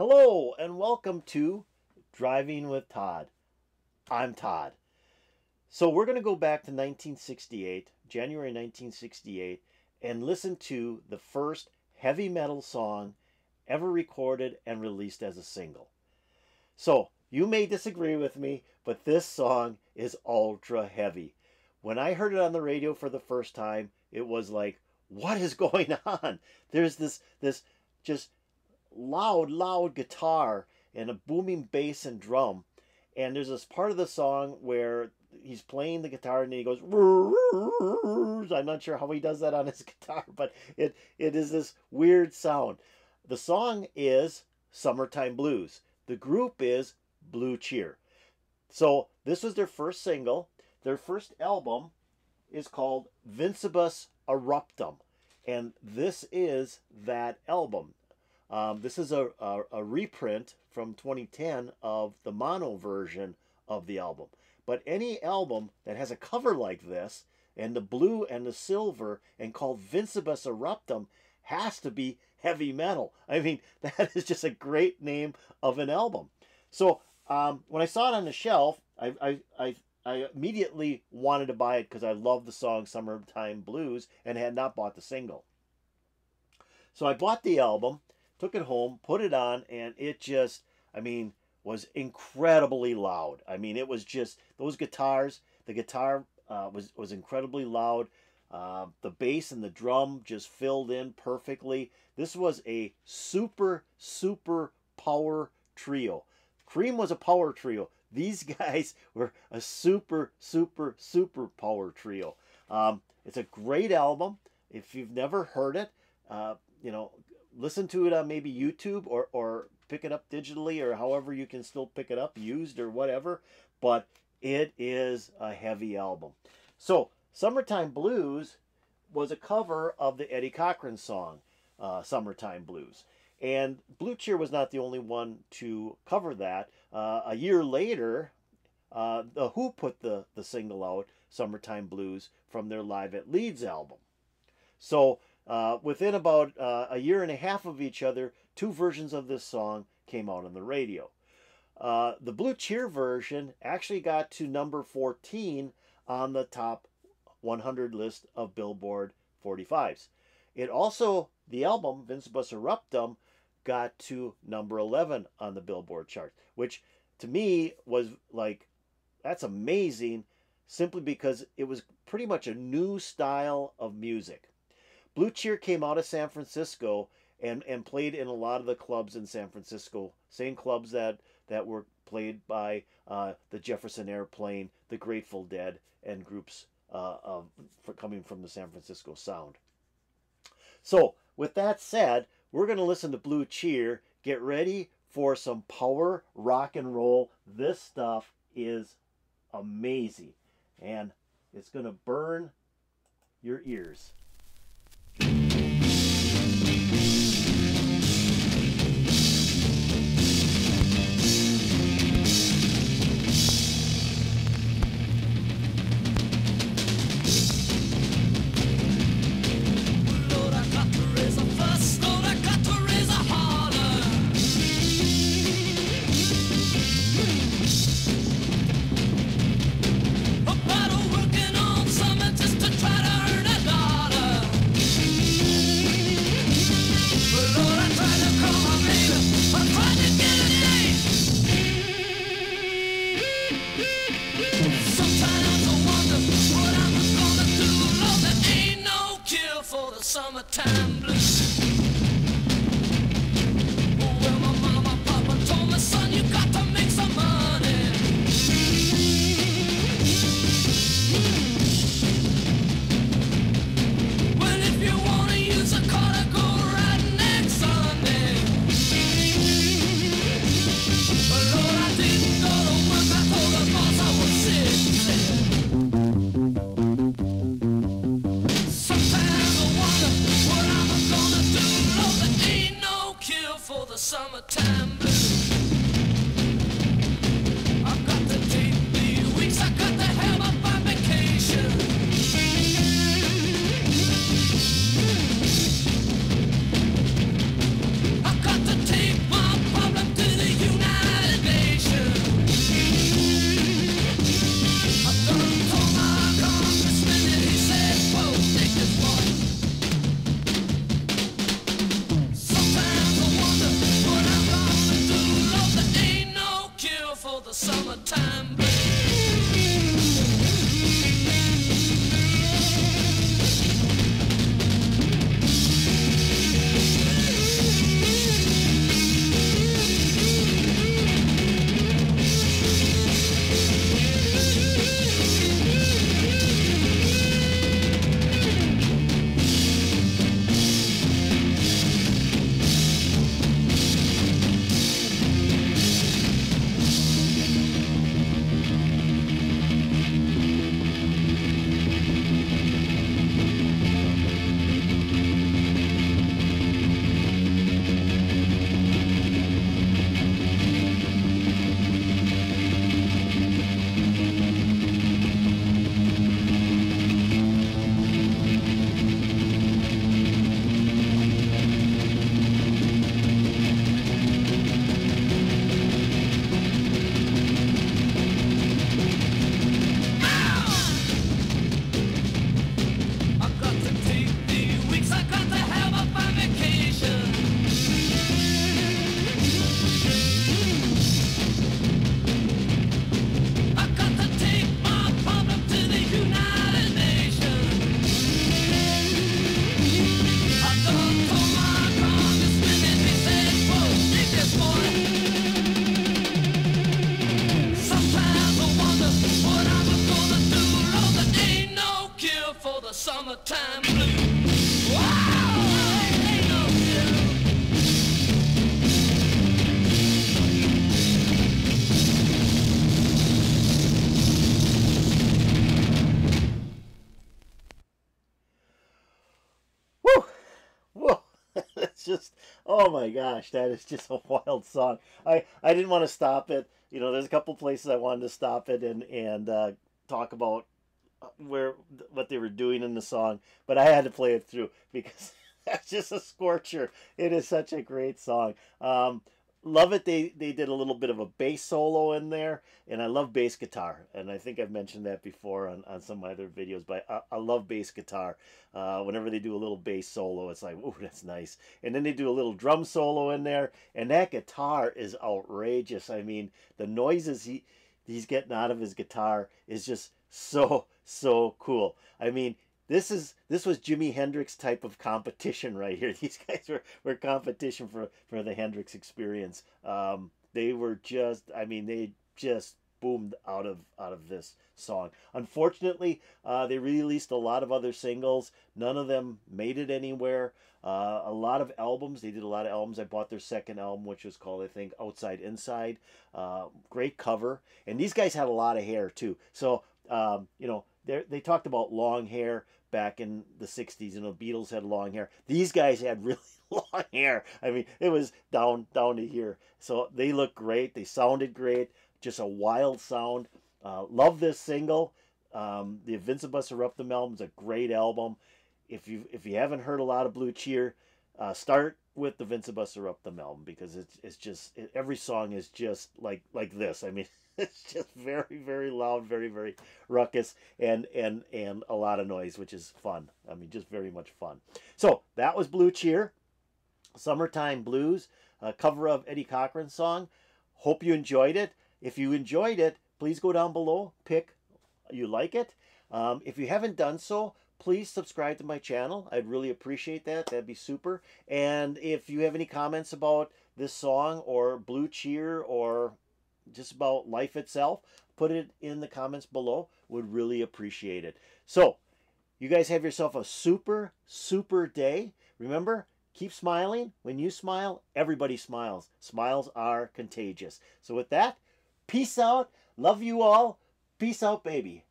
Hello and welcome to Driving with Todd. I'm Todd. So we're going to go back to 1968, January 1968, and listen to the first heavy metal song ever recorded and released as a single. So you may disagree with me, but this song is ultra heavy. When I heard it on the radio for the first time, it was like, what is going on? There's this this just loud, loud guitar and a booming bass and drum. And there's this part of the song where he's playing the guitar and he goes I'm not sure how he does that on his guitar, but it it is this weird sound. The song is Summertime Blues. The group is Blue Cheer. So this was their first single. Their first album is called Vincebus Eruptum. And this is that album. Um, this is a, a, a, reprint from 2010 of the mono version of the album. But any album that has a cover like this, and the blue and the silver, and called Vincebus Eruptum, has to be heavy metal. I mean, that is just a great name of an album. So um, when I saw it on the shelf, I, I, I, I immediately wanted to buy it because I love the song Summertime Blues and had not bought the single. So I bought the album, took it home, put it on, and it just, I mean, was incredibly loud. I mean, it was just those guitars. The guitar uh, was was incredibly loud. Uh, the bass and the drum just filled in perfectly. This was a super super power trio. Cream was a power trio. These guys were a super, super, super power trio. Um, it's a great album. If you've never heard it, uh, you know, listen to it on maybe YouTube or, or pick it up digitally or however you can still pick it up, used or whatever. But it is a heavy album. So, Summertime Blues was a cover of the Eddie Cochran song, uh, Summertime Blues. And Blue Cheer was not the only one to cover that. Uh, a year later, uh, The Who put the, the single out, Summertime Blues, from their Live at Leeds album. So uh, within about uh, a year and a half of each other, two versions of this song came out on the radio. Uh, the Blue Cheer version actually got to number 14 on the top 100 list of Billboard 45s. It also, the album, Vincebus Eruptum, got to number 11 on the Billboard chart, which to me was like, that's amazing simply because it was pretty much a new style of music. Blue Cheer came out of San Francisco and, and played in a lot of the clubs in San Francisco, same clubs that, that were played by uh, the Jefferson Airplane, the Grateful Dead, and groups uh, of, for coming from the San Francisco Sound. So, with that said, we're going to listen to Blue Cheer. Get ready for some power rock and roll. This stuff is amazing and it's going to burn your ears. Brothers. just oh my gosh that is just a wild song. I i didn't want to stop it. You know there's a couple places i wanted to stop it and and uh, talk about where what they were doing in the song, but I had to play it through because that's just a scorcher. It is such a great song. Um, love it. They they did a little bit of a bass solo in there and i love bass guitar. And i think i've mentioned that before on, on some other videos but i, I love bass guitar. Uh, whenever they do a little bass solo it's like oh that's nice. And then they do a little drum solo in there and that guitar is outrageous. I mean the noises he he's getting out of his guitar is just so so cool i mean this is this was Jimi Hendrix type of competition right here. These guys were, were competition for for the Hendrix experience. Um, they were just, I mean, they just boomed out of out of this song. Unfortunately, uh, they released a lot of other singles. None of them made it anywhere. Uh, a lot of albums. They did a lot of albums. I bought their second album, which was called, I think, Outside Inside. Uh, great cover. And these guys had a lot of hair too. So um, you know, they talked about long hair back in the 60s. You know, Beatles had long hair. These guys had really long hair. I mean, it was down down to here. So they look great. They sounded great. Just a wild sound. Uh, love this single. Um, the Invincibus Eruptum album is a great album. If you if you haven't heard a lot of Blue Cheer, uh, start with the Vincebus Eruptum album because it's it's just it, every song is just like like this. I mean, it's just very very loud very very ruckus and and and a lot of noise which is fun i mean just very much fun so that was blue cheer summertime blues a cover of eddie cochran's song hope you enjoyed it if you enjoyed it please go down below pick you like it um, if you haven't done so please subscribe to my channel i'd really appreciate that that'd be super and if you have any comments about this song or blue cheer or just about life itself, put it in the comments below. Would really appreciate it. So, you guys have yourself a super, super day. Remember, keep smiling. When you smile, everybody smiles. Smiles are contagious. So, with that, peace out. Love you all. Peace out, baby.